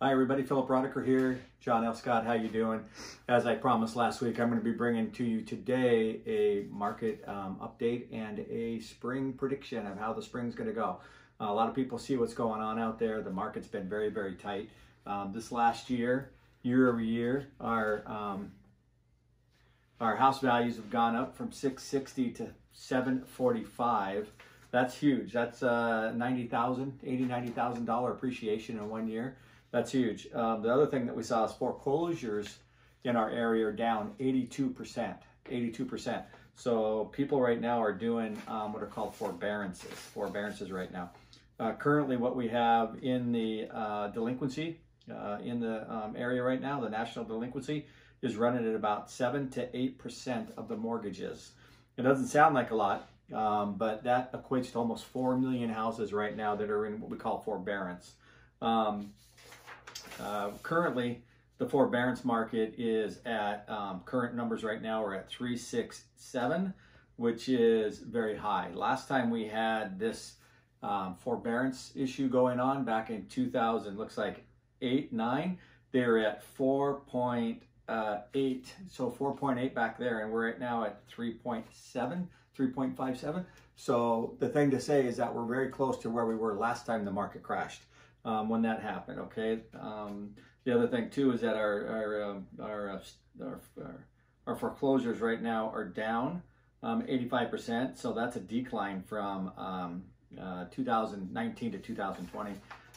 Hi everybody, Philip Rodocker here. John L. Scott, how you doing? As I promised last week, I'm going to be bringing to you today a market um, update and a spring prediction of how the spring's going to go. Uh, a lot of people see what's going on out there. The market's been very, very tight. Um, this last year, year over year, our um, our house values have gone up from 660 to 745. That's huge. That's uh, 90,000, 80, 90,000 dollar appreciation in one year. That's huge. Um, the other thing that we saw is foreclosures in our area are down 82%. 82%. So people right now are doing um, what are called forbearances. Forbearances right now. Uh, currently, what we have in the uh, delinquency uh, in the um, area right now, the national delinquency is running at about seven to eight percent of the mortgages. It doesn't sound like a lot, um, but that equates to almost four million houses right now that are in what we call forbearance. Um, uh, currently, the forbearance market is at um, current numbers right now are at 367, which is very high. Last time we had this um, forbearance issue going on back in 2000, looks like eight, nine, they were at 4.8, uh, so 4.8 back there, and we're at now at 3.7, 3.57. So the thing to say is that we're very close to where we were last time the market crashed um, when that happened. Okay. Um, the other thing too is that our our um, our, uh, our, our, foreclosures right now are down 85%. Um, so that's a decline from um, uh, 2019 to 2020.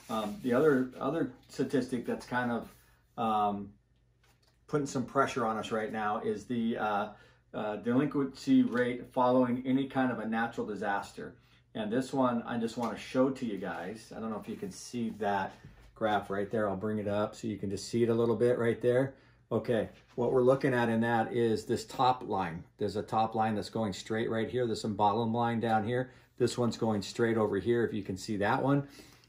Um, the other other statistic that's kind of putting some pressure on us right now is the uh, uh, delinquency rate following any kind of a natural disaster. And this one, I just want to show to you guys. I don't know if you can see that graph right there. I'll bring it up so you can just see it a little bit right there. Okay, what we're looking at in that is this top line. There's a top line that's going straight right here. There's some bottom line down here. This one's going straight over here, if you can see that one.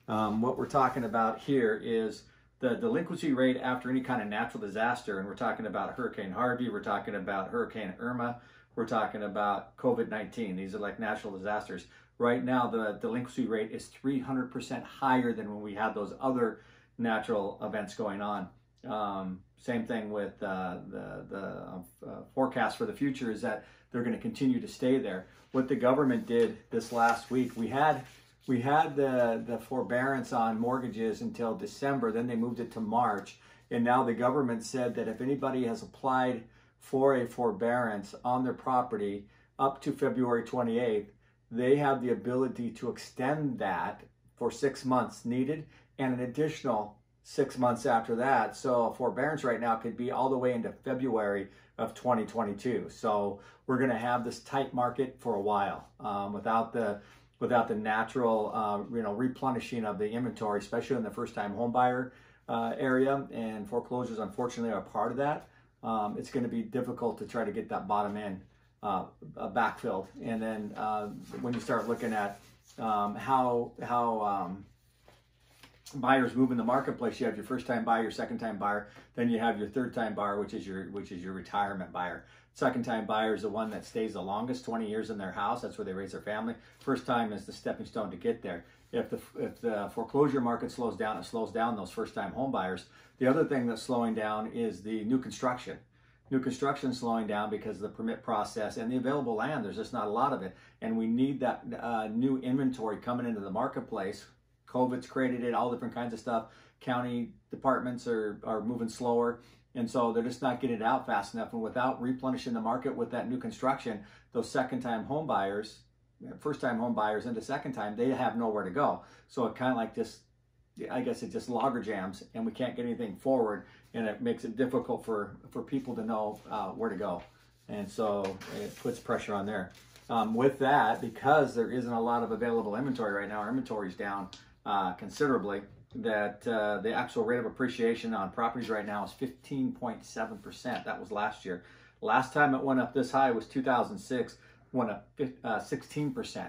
Um, what we're talking about here is the delinquency rate after any kind of natural disaster, and we're talking about Hurricane Harvey, we're talking about Hurricane Irma, we're talking about COVID-19. These are like natural disasters. Right now, the delinquency rate is 300% higher than when we had those other natural events going on. Um, same thing with uh, the, the uh, forecast for the future is that they're going to continue to stay there. What the government did this last week, we had we had the, the forbearance on mortgages until December, then they moved it to March. And now the government said that if anybody has applied for a forbearance on their property up to February 28th, they have the ability to extend that for six months needed and an additional six months after that. So forbearance right now could be all the way into February of 2022. So we're going to have this tight market for a while um, without the without the natural uh, you know replenishing of the inventory, especially in the first time homebuyer uh, area. And foreclosures, unfortunately, are part of that. Um, it's going to be difficult to try to get that bottom end uh, backfilled. And then uh, when you start looking at um, how how um, buyers move in the marketplace, you have your first time buyer, your second time buyer, then you have your third time buyer, which is your which is your retirement buyer. Second time buyer is the one that stays the longest, 20 years in their house. That's where they raise their family. First time is the stepping stone to get there. If the if the foreclosure market slows down, it slows down those first time home buyers. The other thing that's slowing down is the new construction new construction slowing down because of the permit process and the available land. There's just not a lot of it. And we need that uh, new inventory coming into the marketplace. COVID's created it, all different kinds of stuff. County departments are, are moving slower. And so they're just not getting it out fast enough. And without replenishing the market with that new construction, those second time home buyers, first time home buyers into second time, they have nowhere to go. So it kind of like just I guess it just logger jams and we can't get anything forward and it makes it difficult for, for people to know uh, where to go. And so it puts pressure on there. Um, with that, because there isn't a lot of available inventory right now, our inventory is down uh, considerably, that uh, the actual rate of appreciation on properties right now is 15.7%. That was last year. Last time it went up this high was 2006, went up 16%. Uh,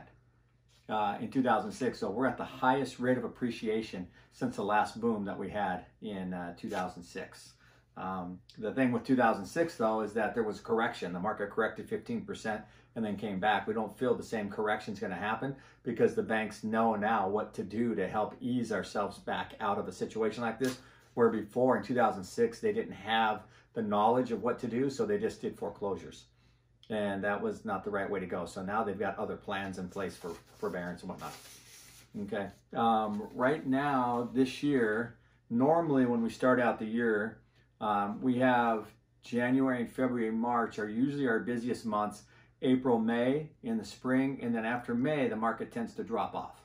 uh, in 2006. So we're at the highest rate of appreciation since the last boom that we had in uh, 2006. Um, the thing with 2006 though is that there was correction. The market corrected 15% and then came back. We don't feel the same correction is going to happen because the banks know now what to do to help ease ourselves back out of a situation like this. where before in 2006 they didn't have the knowledge of what to do, so they just did foreclosures. And that was not the right way to go. So now they've got other plans in place for forbearance and whatnot. Okay. Um, right now, this year, normally when we start out the year, um, we have January February March are usually our busiest months. April, May in the spring, and then after May, the market tends to drop off.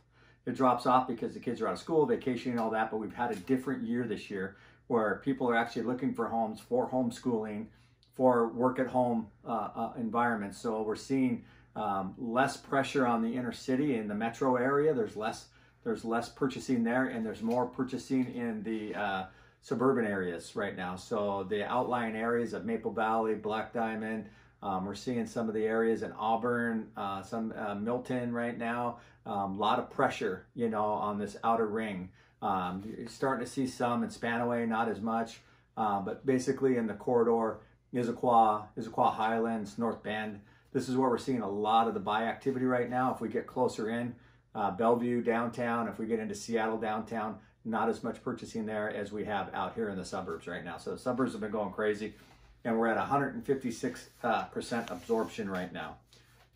It drops off because the kids are out of school, vacationing, all that, but we've had a different year this year where people are actually looking for homes for homeschooling, for work at home uh, uh, environments. So we're seeing um, less pressure on the inner city in the metro area. There's less there's less purchasing there, and there's more purchasing in the uh, suburban areas right now. So the outlying areas of Maple Valley, Black Diamond. Um, we're seeing some of the areas in Auburn, uh, some uh, Milton right now. A um, lot of pressure, you know, on this outer ring. Um, you're starting to see some in Spanaway, not as much, uh, but basically in the corridor, Issaquah, Issaquah Highlands, North Bend. This is where we're seeing a lot of the buy activity right now. If we get closer in, uh, Bellevue downtown, if we get into Seattle downtown, not as much purchasing there as we have out here in the suburbs right now. So the suburbs have been going crazy, and we're at 156 uh, percent absorption right now.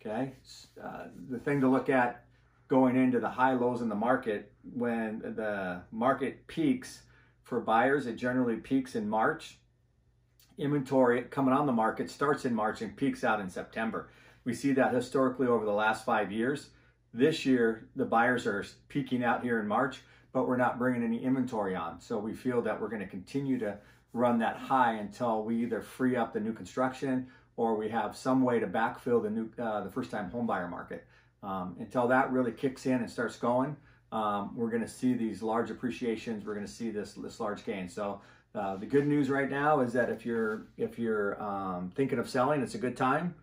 Okay, uh, the thing to look at going into the high lows in the market when the market peaks for buyers, it generally peaks in March. Inventory coming on the market starts in March and peaks out in September. We see that historically over the last five years. This year, the buyers are peaking out here in March, but we're not bringing any inventory on. So we feel that we're going to continue to run that high until we either free up the new construction or we have some way to backfill the new uh, the first time home buyer market. Um, until that really kicks in and starts going, um, we're going to see these large appreciations. We're going to see this this large gain. So uh, the good news right now is that if you're if you're um, thinking of selling, it's a good time.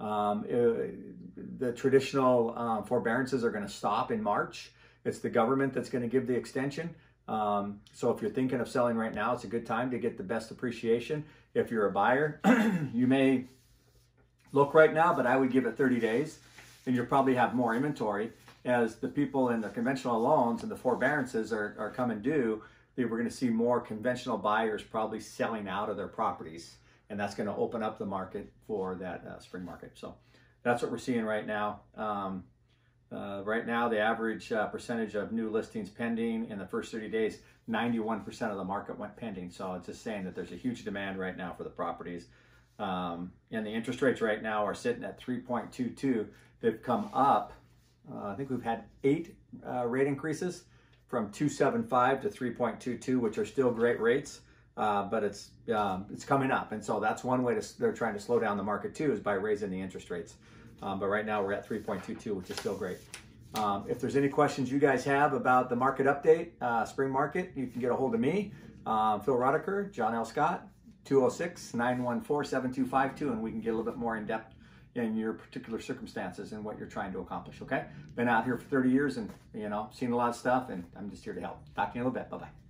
Um, it, the traditional um, forbearances are going to stop in March. It's the government that's going to give the extension. Um, so if you're thinking of selling right now, it's a good time to get the best appreciation. If you're a buyer, you may look right now, but I would give it 30 days, and you'll probably have more inventory as the people in the conventional loans and the forbearances are, are coming due. We're going to see more conventional buyers probably selling out of their properties and that's going to open up the market for that uh, spring market. So that's what we're seeing right now. Um, uh, right now, the average uh, percentage of new listings pending in the first 30 days, 91% of the market went pending. So it's just saying that there's a huge demand right now for the properties. Um, and the interest rates right now are sitting at 3.22. They've come up. Uh, I think we've had eight uh, rate increases from 275 to 3.22, which are still great rates uh, but it's um, it's coming up, and so that's one way to they're trying to slow down the market too is by raising the interest rates. Um, but right now we're at 3.22, which is still great. Um, if there's any questions you guys have about the market update, uh, spring market, you can get a hold of me, um, Phil Rodocker, John L. Scott, 206-914-7252, and we can get a little bit more in depth in your particular circumstances and what you're trying to accomplish. Okay, been out here for 30 years and you know seen a lot of stuff, and I'm just here to help. Talk to you in a little bit. Bye bye.